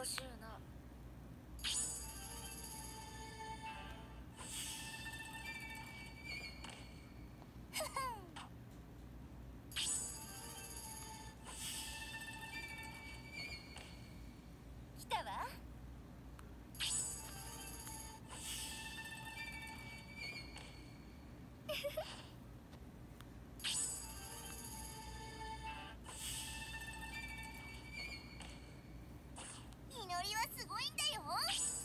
々しいな な。よ